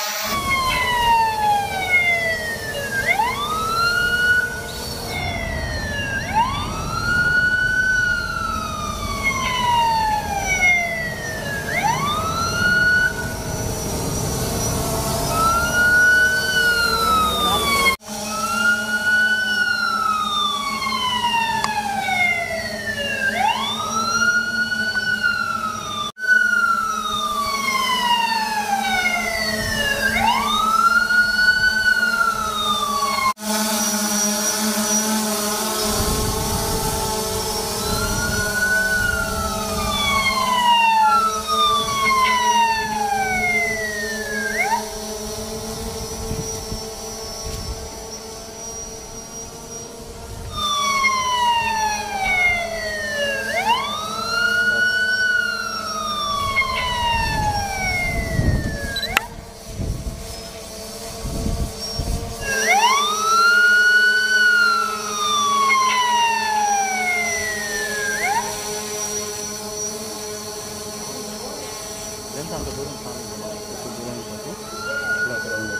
Yeah. இருந்து அந்த தூரம் சாமி கும்பிடணும். கொஞ்சம் தூரம் போட்டு இவ்வளோ கிரௌண்ட்